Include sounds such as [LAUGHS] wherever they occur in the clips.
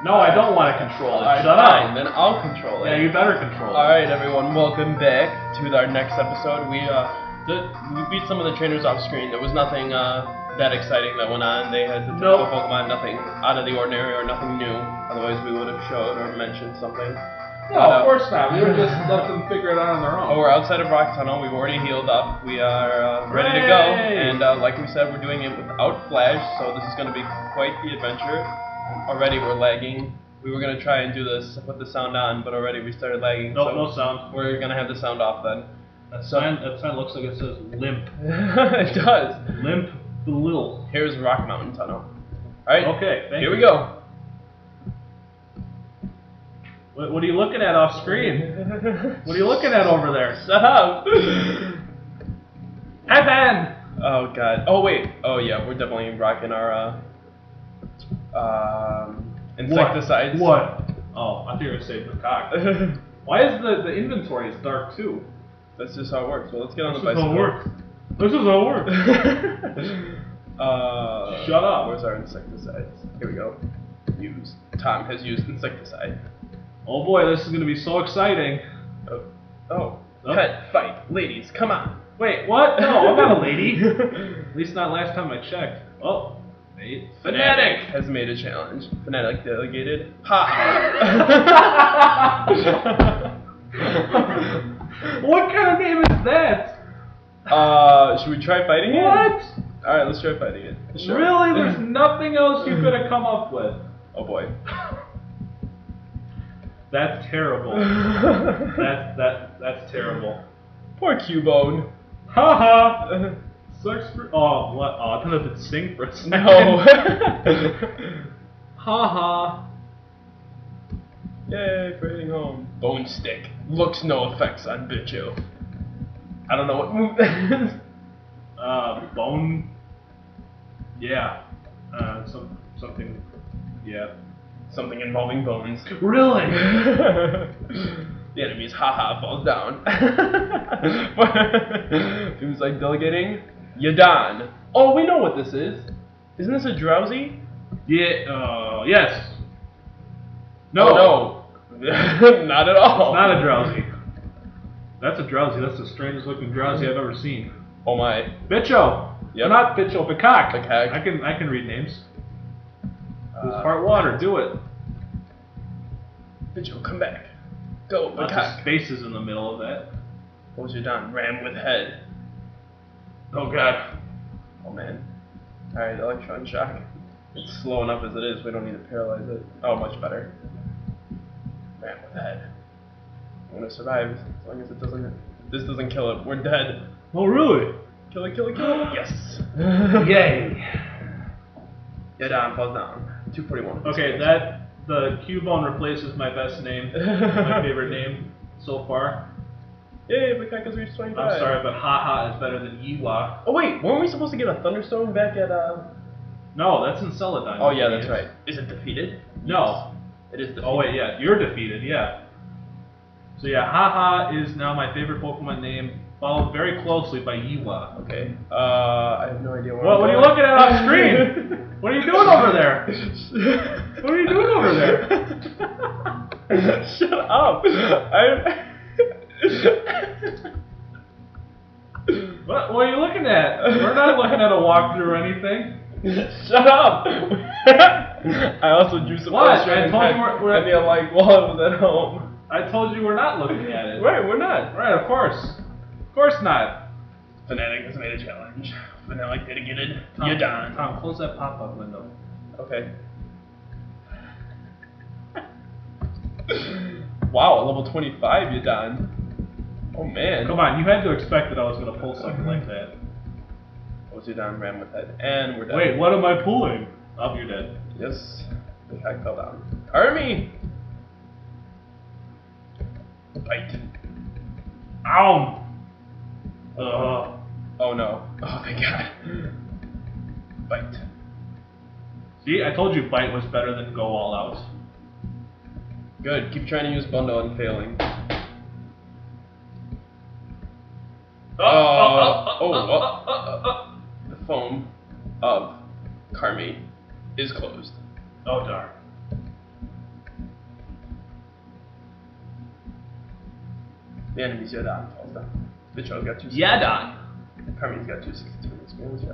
No, I don't want to control it. Alright, Shut fine, up. Then I'll control it. Yeah, you better control it. Alright, everyone, welcome back to our next episode. We uh, did, we beat some of the trainers off screen. There was nothing uh, that exciting that went on. They had the typical Nope. Pokemon, nothing out of the ordinary or nothing new. Otherwise, we would have showed or mentioned something. No, of course not. We would just [LAUGHS] let them figure it out on their own. Oh, own. we're outside of Rock Tunnel. We've already healed up. We are uh, ready to go. Hooray! And uh, like we said, we're doing it without Flash, so this is going to be quite the adventure. Already we're lagging. We were going to try and do this, put the sound on, but already we started lagging. No, so no sound. We're going to have the sound off then. That sign, that sign looks like it says limp. [LAUGHS] it does. Limp Belil. Here's Rock Mountain Tunnel. Alright, Okay, thank here you. we go. What, what are you looking at off screen? [LAUGHS] What are you looking at over there? Shut up! Heaven! oh god. Oh wait. Oh yeah, we're definitely rocking our uh, um, insecticides. What? Oh, I thought you were going to say macaque. [LAUGHS] Why is the, the inventory is dark too? That's just how it works. Well, let's get on This the is how it works. This is how it works. [LAUGHS] uh, Shut up. Where's our insecticides? Here we go. Use. Tom has used insecticide. Oh boy, this is going to be so exciting. Oh. Oh. Oh. Pet fight. Ladies, come on. Wait, what? No, I'm not a lady. [LAUGHS] At least not last time I checked. Oh, wait. Fanatic has made a challenge. Fanatic delegated. Ha ha. [LAUGHS] What kind of name is that? uh, should we try fighting it? What? All right, let's try fighting it. Sure. Really? [LAUGHS] There's nothing else you could have come up with. oh boy. [LAUGHS] That's terrible. That's that that's terrible. Poor Cubone. Ha ha. Sucks for oh what? Oh, I thought it would sing for a second. No. [LAUGHS] [LAUGHS] Ha ha. Yay for hitting home. Bone stick. Looks no effects on Bicho. I don't know what move that is. [LAUGHS] Uh, bone. Yeah. Uh, some something. Yeah. Something involving bones. Really? the enemy's haha falls down. Who's like delegating? Yadan. Oh, we know what this is. Isn't this a drowsy? Yeah. Uh, yes. No. Oh, no. [LAUGHS] Not at all. Not a drowsy. That's a drowsy. That's the strangest looking drowsy I've ever seen. Oh my. Bicho. Yep. Not Bicho. Peacock. Peacock. I can I can read names. Who's Uh, part water? Do it. Bicho, come back. Go, Lots of spaces in the middle of that. What was your done? Ram with head. Oh god. Oh man. Alright, electron shock. It's slow enough as it is, we don't need to paralyze it. Oh, much better. Ram with head. I'm gonna survive as long as it doesn't. This doesn't kill it. We're dead. Oh really? Kill it, kill it, kill it. Yes. [LAUGHS] Yay. Yeah, down, falls down. 241. Okay, that the Cubone replaces my best name, my favorite name so far. Yay, Macaca's reached 25. I'm sorry, but haha is better than Ewok. Oh, wait, weren't we supposed to get a Thunderstone back at, uh. No, that's in Celadon. Oh, yeah, that's idiots. right. Is it defeated? No. It is defeated. Oh wait, yeah, you're defeated. Yeah. So yeah, haha is now my favorite Pokemon name, followed very closely by Ewok. Okay. Uh, I have no idea where What, I'm what are you looking at off screen? [LAUGHS] What are you doing over there? What are you doing over there? [LAUGHS] Shut up! I. [LAUGHS] What, what are you looking at? We're not looking at a walkthrough or anything. [LAUGHS] Shut up! [LAUGHS] I also drew some What? I told you we're- we're- like while I was at home. I told you we're not looking at it. Right, we're not. Right, of course. Of course not. Fanatic has made a challenge. Fanatic dedicated. Tom, You're done. Tom, close that pop-up window. Okay. wow, level 25, you're done. Oh man. Come on, you had to expect that I was going to pull something like that. Down? Ram with head. And we're done. Wait, what am I pulling? Oh, you're dead. Yes. The hack fell down. Army! Bite. Ow! Ugh. Oh no. Oh thank god. Bite. See, I told you bite was better than go all out. Good. Keep trying to use bundle and failing. Uh, oh, oh, oh uh, the phone of Carmi is closed. Oh, darn. The enemy's Yadon falls down. The show's got two. Yadon! Carmi's got 262 experience.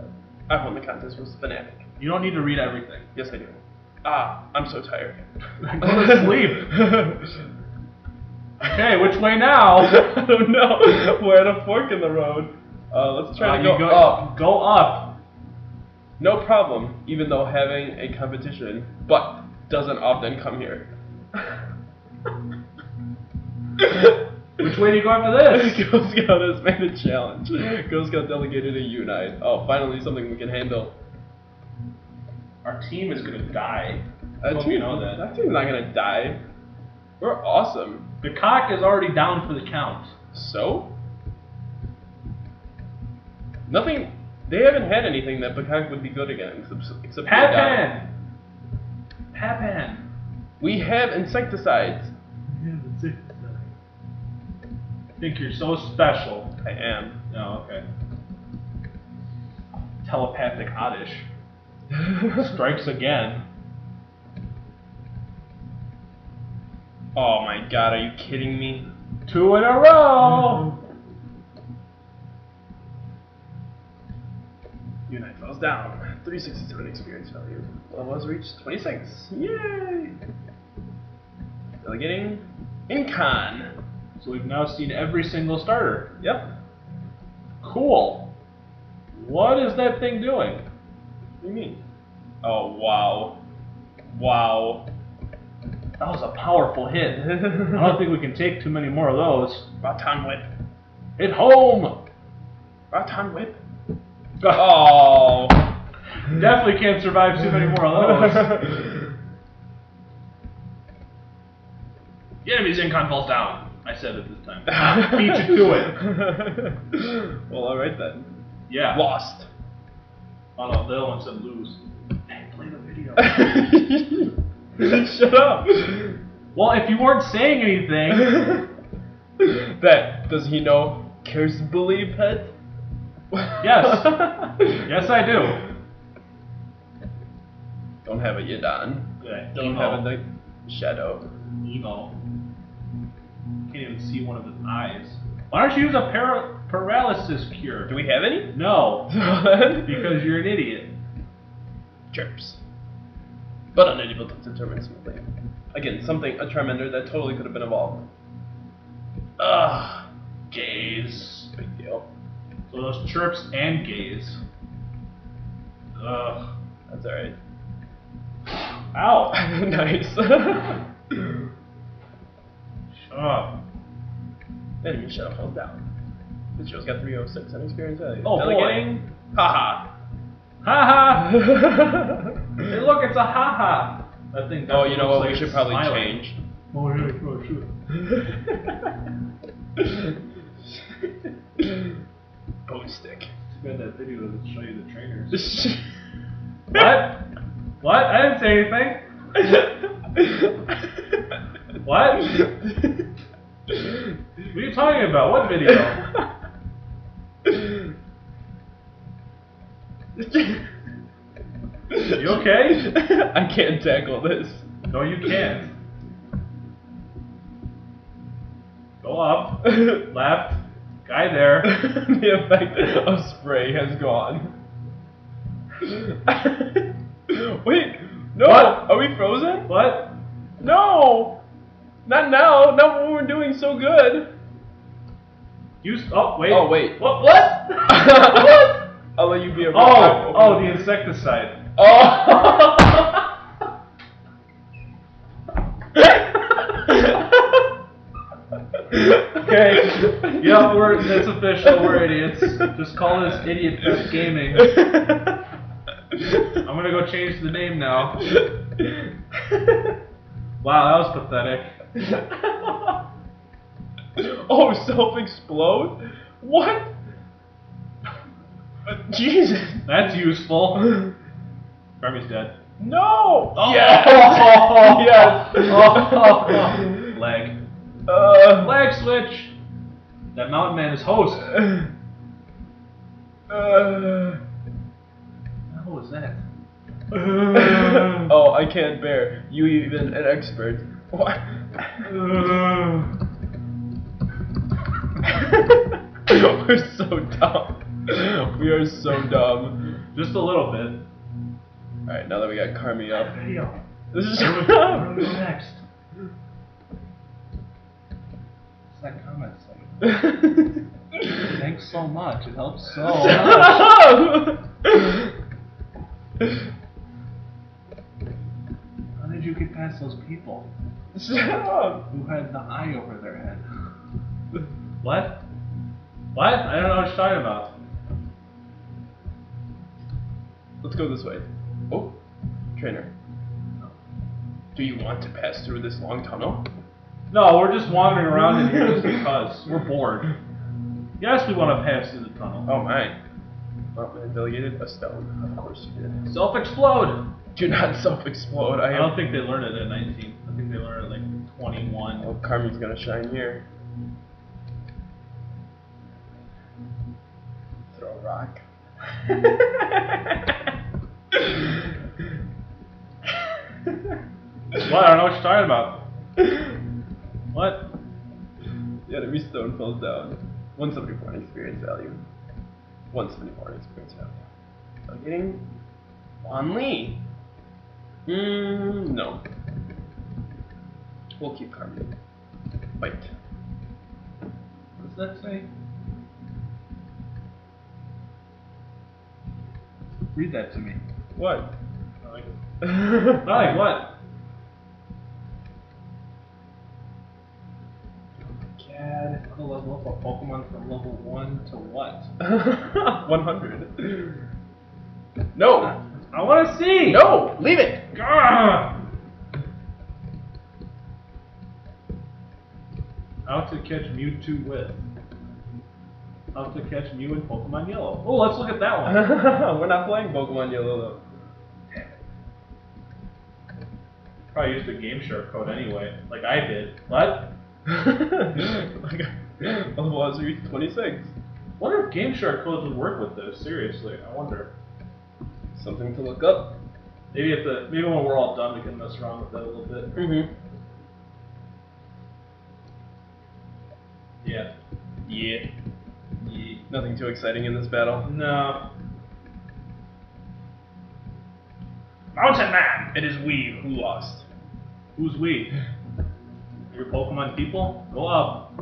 I won the contest with fanatic. You don't need to read everything. Yes, I do. Ah, I'm so tired. [LAUGHS] Go to sleep. [LAUGHS] Okay, which way now? [LAUGHS] I don't know. We're at a fork in the road. Uh, let's try Uh, to go, go up. Go up. No problem, even though having a competition, but doesn't often come here. [LAUGHS] Which way do you go after this? [LAUGHS] Girl Scout has made a challenge. Girl Scout delegated a unite. Oh, finally something we can handle. Our team is gonna die. Hope team, you know that. that team's not gonna die. We're awesome. The cock is already down for the count. So? Nothing. They haven't had anything that Bakak would be good against, except, except Yadon. Papan. Papan. We have insecticides. We have insecticides. I think you're so special. I am. Oh, okay. Telepathic oddish. [LAUGHS] Strikes again. Oh my god, are you kidding me? Two in a row. Mm-hmm. Unite falls down. 367 experience value. Level has reached 26. Yay! Delegating Incon. So we've now seen every single starter. Yep. Cool. What is that thing doing? What do you mean? Oh, wow. Wow. That was a powerful hit. [LAUGHS] I don't think we can take too many more of those. Raton Whip. Hit home. Raton Whip. [LAUGHS] Oh. Definitely can't survive too many more of those. [LAUGHS] The enemy's incon falls down. I said it this time. Beat you to it. well, alright then. Yeah. Lost. Oh no, the other one said lose. Hey, play the video. [LAUGHS] Shut up. well, if you weren't saying anything, [LAUGHS] that does he know cares believe pet? Yes. [LAUGHS] yes I do. Don't have a Yadon. Okay, Don't have a the shadow. Emo. Can't even see one of his eyes. Why don't you use a para- paralysis cure? Do we have any? No, Because because you're an idiot. chirps. But unable to determine smoothly. Again, something a tremender that totally could have been evolved. Ugh. Gaze. Big deal. So those chirps and gaze. Ugh. That's alright. Ow. [LAUGHS] nice. Shut up. Enemy shadow falls down. This show's got 306 on experience value. Oh, oh boy. Delegating. Haha. Ha ha. [LAUGHS] Hey, look, it's a ha ha. That thing. oh, you know what? like we should probably smiling. change. Oh yeah, oh shoot. Bone stick. Too bad that video doesn't show you the trainers. [LAUGHS] What? What? I didn't say anything. [LAUGHS] What? What are you talking about? What video? I can't tackle this. No, you can't. Go up, [LAUGHS] left, guy there. [LAUGHS] the effect of spray has gone. [LAUGHS] Wait, no, What? are we frozen? What? No, not now. Not when we're doing so good. You. Oh wait. Oh, wait. What? What? what? I'll let you be a. Oh, oh, the insecticide. Oh. Okay. Yeah, we're that's official. We're idiots. Just call this idiot Fest gaming. I'm gonna go change the name now. Wow, that was pathetic. oh, self explode? What? Jesus. That's useful. Army's dead. No. Oh. Yes. [LAUGHS] yes. Oh. Leg. Uh, Leg switch. That mountain man is host. uh, What was that? oh, I can't bear. You even an expert. What? [LAUGHS] We're so dumb. We are so dumb. Just a little bit. Alright, now that we got Carmi up. Video. This is Where we- [LAUGHS] where do we go next? What's that comment saying? [LAUGHS] Thanks so much. It helps so [LAUGHS] much. How did you get past those people Shut who had the eye over their head? What? What? I don't know what you're talking about. Let's go this way. Oh, trainer. Do you want to pass through this long tunnel? No, we're just wandering around in here just [LAUGHS] because we're bored. Yes, we want to pass through the tunnel. Oh my. Well, I delegated a stone. Of course you did. Self-explode. Do not self-explode. I, I don't think they learned it at 19. I think they learned it at like 21. Oh, Carmi's gonna shine here. Throw a rock. [LAUGHS] What? I don't know what you're talking about. What? Yeah, the enemy stone falls down. 174 in experience value. 174 in experience value. I'm getting Wan Lee. Mm, no. We'll keep Carmi. Wait. What does that say? Read that to me. What? [LAUGHS] Like, like what? Cad. How to level up a Pokemon from level 1 to what? [LAUGHS] 100. No! I want to see! No! Leave it! Gah! How to catch Mewtwo with. How to catch Mew in Pokemon Yellow. Oh, let's look at that one. [LAUGHS] We're not playing Pokemon Yellow though. Probably used the Game Shark code anyway, like I did. What? [LAUGHS] Otherwise, we 26. Wonder if Game Shark codes would work with this. Seriously, I wonder. Something to look up. Maybe if the maybe when we're all done, we can mess around with that a little bit. Mm-hmm. Yeah. Yeah. yeah. Nothing too exciting in this battle. No. Mountain Man. It is we who lost. Who's we? [LAUGHS] Your Pokemon people? Go up.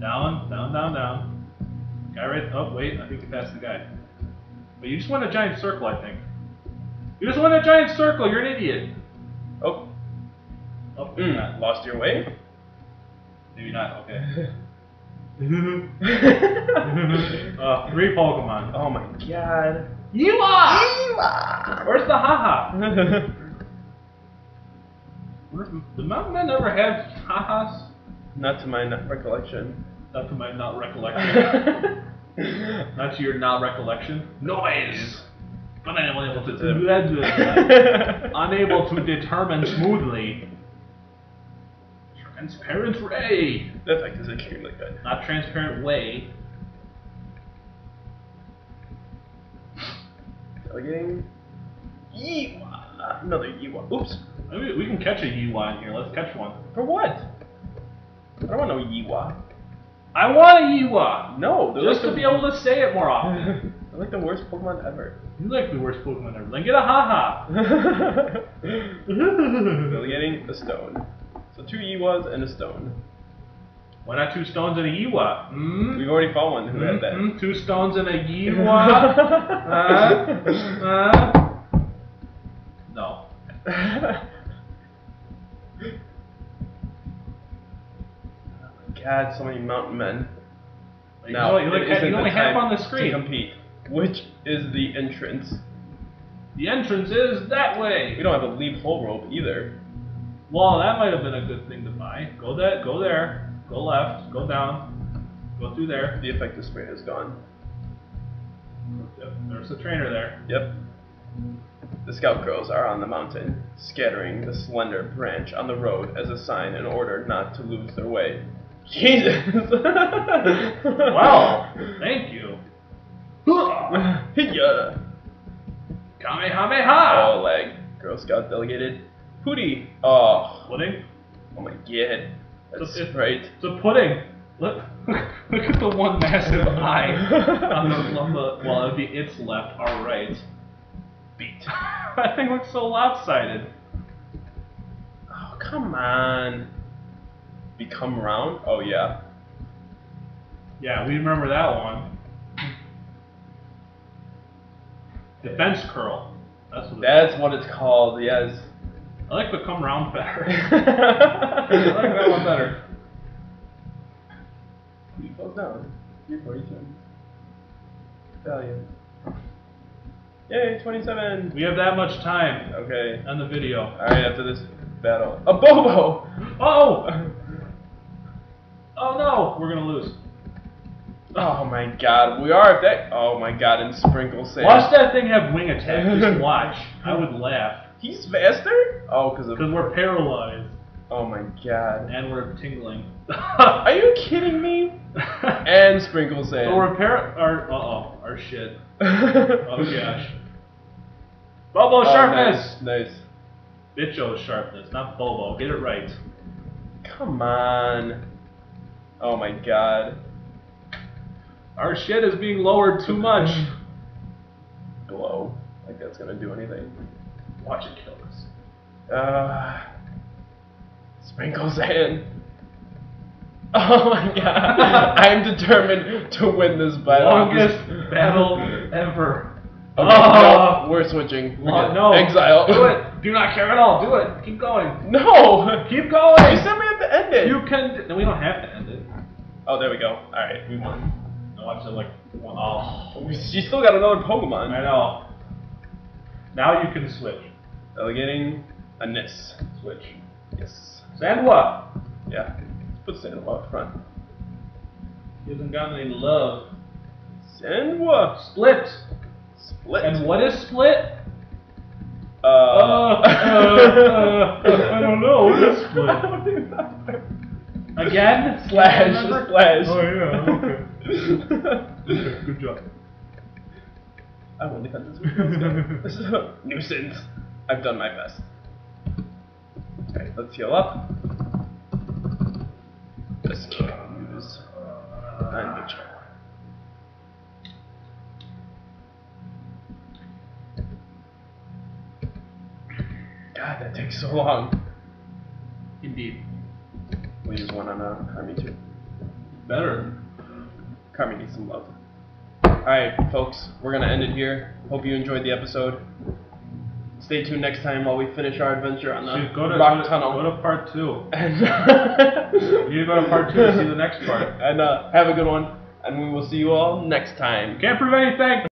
Down, down, down, down. Guy right. Oh wait, I think you passed the guy. But you just want a giant circle, I think. You just want a giant circle. You're an idiot. Oh, Oh, maybe not. mm, lost your way? Maybe not. Okay. [LAUGHS] uh, three Pokemon. oh my god. You are! You are! Where's the haha? [LAUGHS] Did Mountain Man ever have ha-has? [LAUGHS] Not to my n- recollection. Not to my not recollection. not to [LAUGHS] your not recollection. Noise! Unable to, [LAUGHS] unable to determine smoothly. Transparent ray! that fact is extremely good. Not transparent way. Delegating. Another Yeewa. Oops. Maybe we can catch a Ewine in here. Let's catch one. For what? I don't want no Yeewa. I want a Ewine! No, Just like to be able to say it more often. [LAUGHS] they're like the worst Pokemon ever. you like the worst Pokemon ever. Then get a haha! [LAUGHS] Delegating a stone. So two Yeewas and a stone. Why not two stones and a Yeewa? Hmm? We've already found one who had that. Mhm, Two stones and a [LAUGHS] Yeewa? uh, uh. No. [LAUGHS] God, so many mountain men. You Now, you only, have, you only have on the To screen. compete. Which is the entrance? The entrance is that way. We don't have a leap hole rope either. Well, that might have been a good thing to buy. Go that, go there, go left, go down, go through there. The effective spray is gone. Yep, there's the trainer there. Yep. The scout girls are on the mountain, scattering the slender branch on the road as a sign in order not to lose their way. Jesus! [LAUGHS] Wow, thank you. yeah. Kamehameha! Oh, leg. Girl Scout delegated. Pooty. Oh. Ah. Pudding? Oh my god. That's It's a- right. It's a pudding. Look, look at the one massive eye on the, on the well, it'd be its left, our right. Beat. [LAUGHS] that thing looks so lopsided. Oh, come on. Become round? Oh, yeah. Yeah, we remember that one. Defense curl. That's what. That's what it's called, yes. I like the come round better. [LAUGHS] I like that one better. You falls down. You're 42. Value. Yay, 27. we have that much time Okay. on the video. Alright, after this battle. A Bobo! Oh! [LAUGHS] Oh no! We're gonna lose. Oh my god, we are that. Oh my god, and Sprinkle Sand. Watch that thing have wing attack. [LAUGHS] Just watch. I would laugh. He's faster? Oh, because of. Because we're paralyzed Oh my god. and we're tingling. Are you kidding me? [LAUGHS] And Sprinkle Sand. so we're para. Our, uh oh. Our shit. Oh gosh. Bobo Oh, sharpness! Nice. nice. Bicho sharpness, not Bobo. Get it right. Come on. Oh my god. Our shit is being lowered too much. Glow. Like that's gonna do anything. Watch it kill us. Uh, Sprinkle Sand. [LAUGHS] Oh my god. [LAUGHS] I'm determined to win this battle. Longest battle ever. Okay, Oh. no, we're switching. We're Lo- no. Exile. Do it. Do not care at all. Do it. Keep going. No. Keep going. You going. said we have to end it. You can. No, we don't have to end it. Oh, there we go. All right, we won. No, watch it like. One. Oh. You still got another Pokemon. I know. Now you can switch. Delegating a Nis. Switch. Yes. Sandwa. Yeah. Let's put Sandwa up front. He hasn't gotten any love. Sandwa. Split. Split. And what is split? Uh. Uh, uh, [LAUGHS] I don't know. What is split? [LAUGHS] I don't think Again? Slash. Slash. Oh yeah. Okay. [LAUGHS] okay. Good job. I won't defend this video. This is a nuisance. I've done my best. Alright, let's heal up. Can use and Mitchell. God, that takes so long. Indeed. We use one on Carmi too. Better. Carmi needs some love. Alright, folks, we're gonna end it here. Hope you enjoyed the episode. Stay tuned next time while we finish our adventure on the Should go to, rock go to, tunnel. Go to part two. [LAUGHS] and You need to go to part two to see the next part. [LAUGHS] and uh, have a good one. And we will see you all next time. Can't prove anything.